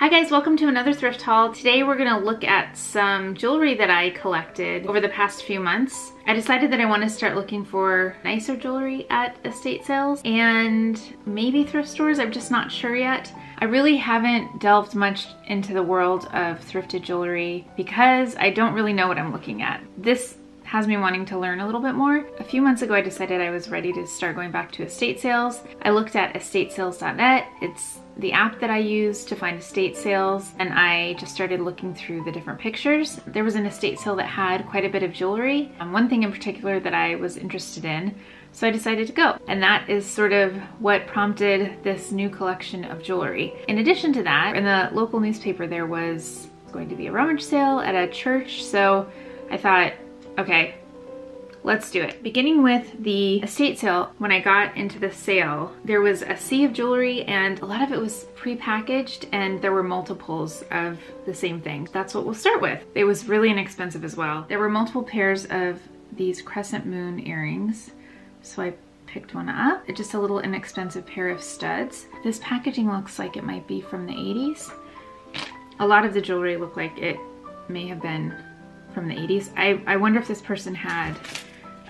Hi guys, welcome to another thrift haul. Today we're gonna look at some jewelry that I collected over the past few months. I decided that I want to start looking for nicer jewelry at estate sales and maybe thrift stores, I'm just not sure yet. I really haven't delved much into the world of thrifted jewelry because I don't really know what I'm looking at. This has me wanting to learn a little bit more. A few months ago, I decided I was ready to start going back to estate sales. I looked at estatesales.net. It's the app that I use to find estate sales and I just started looking through the different pictures. There was an estate sale that had quite a bit of jewelry. Um, one thing in particular that I was interested in so I decided to go. And that is sort of what prompted this new collection of jewelry. In addition to that, in the local newspaper there was going to be a rummage sale at a church, so I thought Okay, let's do it. Beginning with the estate sale, when I got into the sale, there was a sea of jewelry and a lot of it was pre-packaged and there were multiples of the same thing. That's what we'll start with. It was really inexpensive as well. There were multiple pairs of these crescent moon earrings. So I picked one up. It's just a little inexpensive pair of studs. This packaging looks like it might be from the 80s. A lot of the jewelry looked like it may have been from the 80s. I, I wonder if this person had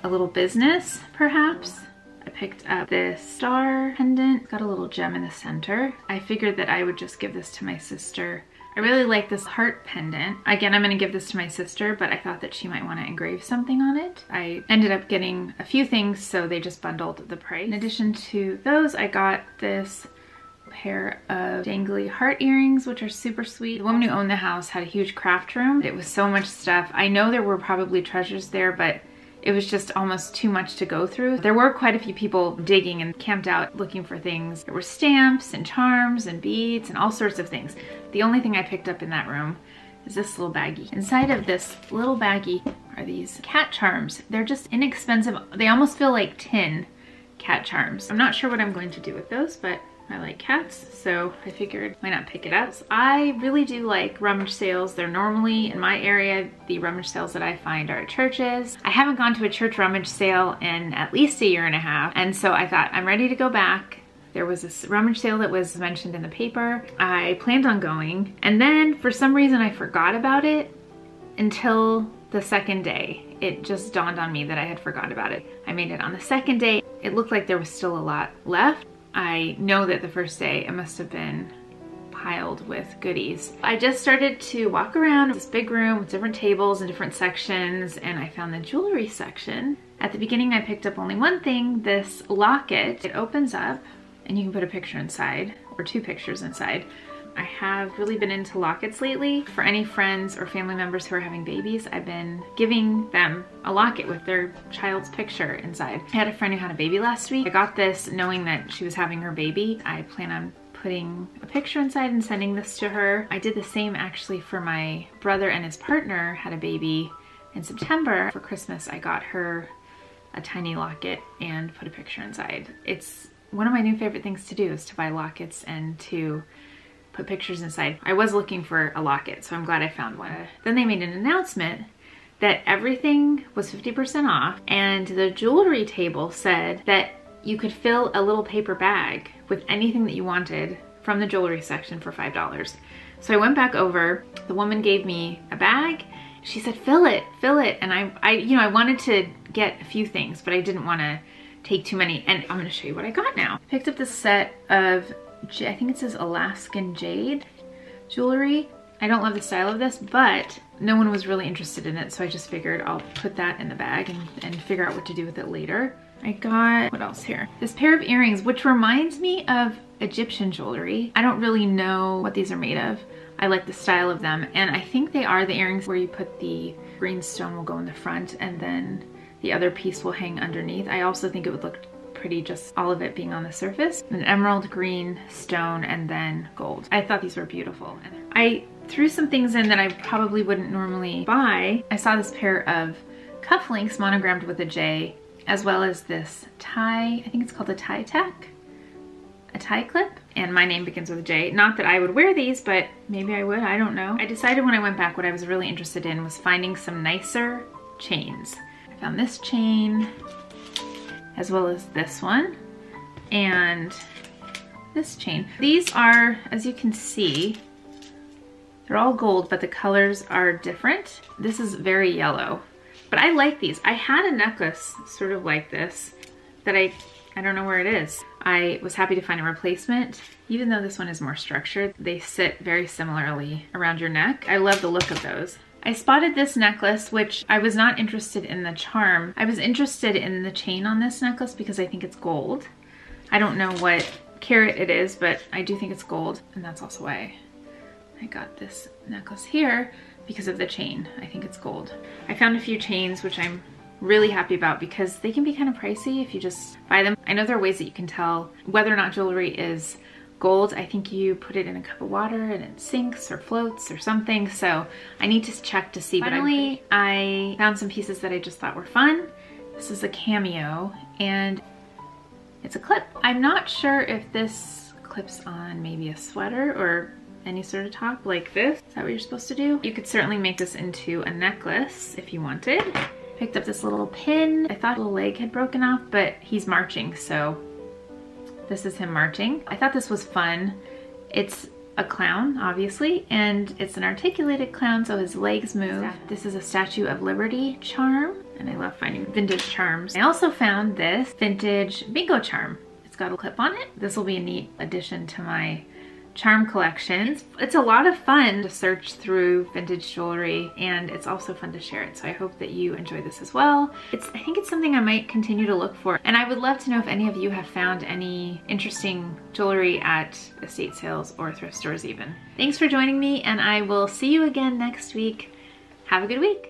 a little business, perhaps. I picked up this star pendant. Got a little gem in the center. I figured that I would just give this to my sister. I really like this heart pendant. Again, I'm gonna give this to my sister, but I thought that she might wanna engrave something on it. I ended up getting a few things, so they just bundled the price. In addition to those, I got this pair of dangly heart earrings, which are super sweet. The woman who owned the house had a huge craft room. It was so much stuff. I know there were probably treasures there, but it was just almost too much to go through. There were quite a few people digging and camped out looking for things. There were stamps and charms and beads and all sorts of things. The only thing I picked up in that room is this little baggie. Inside of this little baggie are these cat charms. They're just inexpensive. They almost feel like tin cat charms. I'm not sure what I'm going to do with those, but I like cats, so I figured why not pick it up. I really do like rummage sales. They're normally in my area, the rummage sales that I find are at churches. I haven't gone to a church rummage sale in at least a year and a half. And so I thought I'm ready to go back. There was this rummage sale that was mentioned in the paper. I planned on going. And then for some reason I forgot about it until the second day. It just dawned on me that I had forgotten about it. I made it on the second day. It looked like there was still a lot left. I know that the first day it must have been piled with goodies. I just started to walk around this big room with different tables and different sections and I found the jewelry section. At the beginning I picked up only one thing, this locket. It opens up and you can put a picture inside or two pictures inside. I have really been into lockets lately. For any friends or family members who are having babies, I've been giving them a locket with their child's picture inside. I had a friend who had a baby last week. I got this knowing that she was having her baby. I plan on putting a picture inside and sending this to her. I did the same actually for my brother and his partner had a baby in September. For Christmas, I got her a tiny locket and put a picture inside. It's one of my new favorite things to do is to buy lockets and to put pictures inside. I was looking for a locket, so I'm glad I found one. Then they made an announcement that everything was 50% off and the jewelry table said that you could fill a little paper bag with anything that you wanted from the jewelry section for $5. So I went back over, the woman gave me a bag, she said, fill it, fill it. And I, I, you know, I wanted to get a few things, but I didn't want to take too many. And I'm gonna show you what I got now. Picked up this set of I think it says Alaskan Jade jewelry. I don't love the style of this, but no one was really interested in it, so I just figured I'll put that in the bag and, and figure out what to do with it later. I got, what else here? This pair of earrings, which reminds me of Egyptian jewelry. I don't really know what these are made of. I like the style of them, and I think they are the earrings where you put the green stone will go in the front and then the other piece will hang underneath. I also think it would look pretty just all of it being on the surface. An emerald green stone and then gold. I thought these were beautiful. I threw some things in that I probably wouldn't normally buy. I saw this pair of cufflinks monogrammed with a J as well as this tie, I think it's called a tie tack, a tie clip, and my name begins with a J. Not that I would wear these, but maybe I would, I don't know. I decided when I went back what I was really interested in was finding some nicer chains. I found this chain, as well as this one and this chain. These are, as you can see, They're all gold, but the colors are different. This is very yellow, but I like these. I had a necklace sort of like this that I, I don't know where it is. I was happy to find a replacement. Even though this one is more structured, they sit very similarly around your neck. I love the look of those. I spotted this necklace, which I was not interested in the charm. I was interested in the chain on this necklace because I think it's gold. I don't know what carat it is, but I do think it's gold. And that's also why I got this necklace here because of the chain. I think it's gold. I found a few chains, which I'm really happy about because they can be kind of pricey if you just buy them. I know there are ways that you can tell whether or not jewelry is gold. I think you put it in a cup of water and it sinks or floats or something. So I need to check to see. Finally, I found some pieces that I just thought were fun. This is a cameo and it's a clip. I'm not sure if this clips on maybe a sweater or any sort of top like this. Is that what you're supposed to do? You could certainly make this into a necklace if you wanted. Picked up this little pin. I thought the leg had broken off, but he's marching, so this is him marching. I thought this was fun. It's a clown, obviously, and it's an articulated clown, so his legs move. This is a Statue of Liberty charm, and I love finding vintage charms. I also found this vintage bingo charm. It's got a clip on it. This will be a neat addition to my charm collections. It's a lot of fun to search through vintage jewelry and it's also fun to share it. So I hope that you enjoy this as well. It's I think it's something I might continue to look for. And I would love to know if any of you have found any interesting jewelry at estate sales or thrift stores even. Thanks for joining me and I will see you again next week. Have a good week.